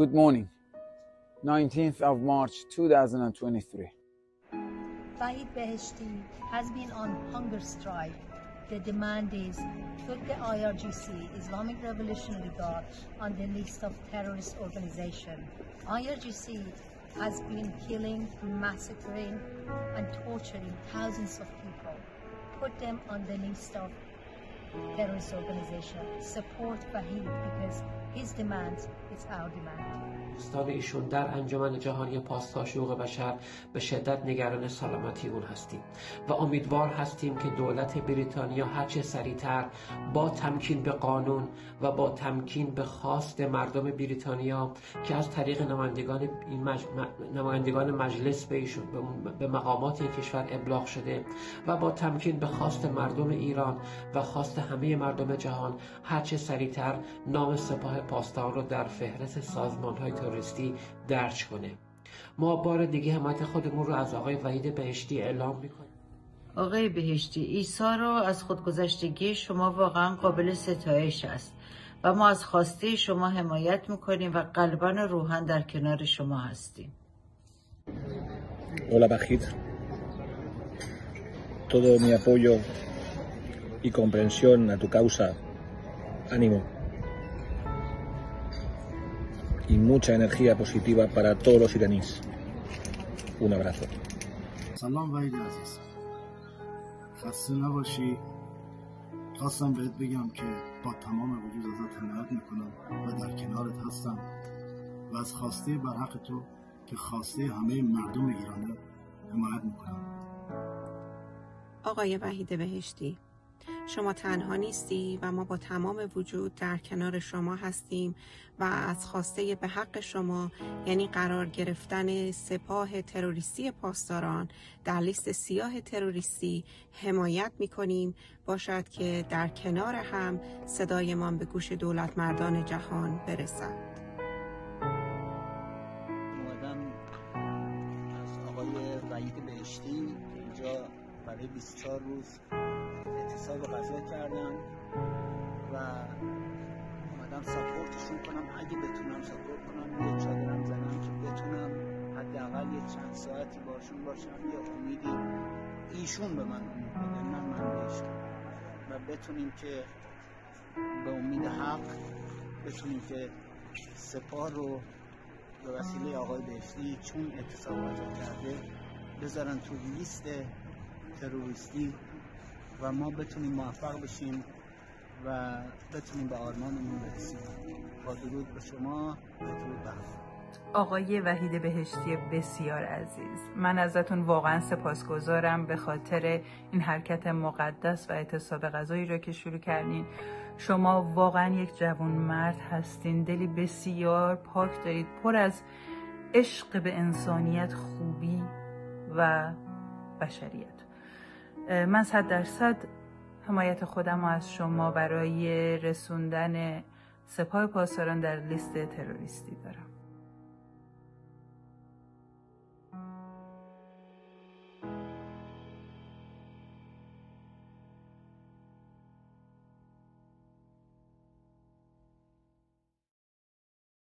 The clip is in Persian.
Good morning. 19th of March 2023. Fahid Beheshti has been on hunger strike. The demand is put the IRGC, Islamic Revolutionary Guard, on the list of terrorist organization. IRGC has been killing, massacring, and torturing thousands of people. Put them on the list of terrorist organization. Support Fahid because his demands is our demand. استاد ایشون در انجمن جهانی پاسداشت حقوق بشر به شدت نگران سلامتی اون هستیم و امیدوار هستیم که دولت بریتانیا هرچه سریعتر با تمکین به قانون و با تمکین به خواست مردم بریتانیا که از طریق نمایندگان این مج... نمایندگان مجلس به ایشون به مقامات این کشور ابلاغ شده و با تمکین به خواست مردم ایران و خواست همه مردم جهان هرچه سریعتر نام سپاه پاسداران رو در فهرست سازمان های تروریستی درج کنه ما بار دیگه حمایت خودمون رو از آقای وحید بهشتی اعلام می‌کنیم آقای بهشتی ایسا رو از خودگذشتگی شما واقعا قابل ستایش است و ما از خواسته شما حمایت می‌کنیم و قلبا و روحن در کنار شما هستیم Hola Bajid, todo mi apoyo y comprensión a tu causa. Ánimo. Y mucha energía positiva para todos los iraníes. Un abrazo. سلام وحید عزیز خسته نباشی خواستم بهت بگم که با تمام وجود ازت حمایت می‌کنم و در کنارت هستم و از خواسته برحق تو که خواسته همه مردم ایرانه حمایت می‌کنم آقای وحید بهشتی. شما تنها نیستی و ما با تمام وجود در کنار شما هستیم و از خواسته به حق شما یعنی قرار گرفتن سپاه تروریستی پاسداران در لیست سیاه تروریستی حمایت می کنیم باشد که در کنار هم صدایمان به گوش دولت مردان جهان برسد آقای بهشتی. اینجا برای 24 روز اعتصاب غذا کردم و اومدم ساپورتشون کنم. اگه بتونم ساپورت کنم یه چادرم زنم که بتونم حداقل یه چند ساعتی باشون باشم یه امیدی ایشون به من امید بده من من بهش. و بتونیم که به امید حق بتونیم که سپاه رو به وسیله آقای بهشتی چون اعتصاب غذا کرده بذارن تو لیست تروریستی و ما بتونیم موفق بشیم و بتونیم به آرمانمون برسیم. با درود به شما بدرود به همه. آقای وحید بهشتی بسیار عزیز من ازتون واقعا سپاسگزارم به خاطر این حرکت مقدس و اعتصاب غذایی را که شروع کردین. شما واقعا یک جوان مرد هستین دلی بسیار پاک دارید پر از عشق به انسانیت خوبی و بشریت. من صد درصد حمایت خودم از شما برای رسوندن سپاه پاسداران در لیست تروریستی دارم.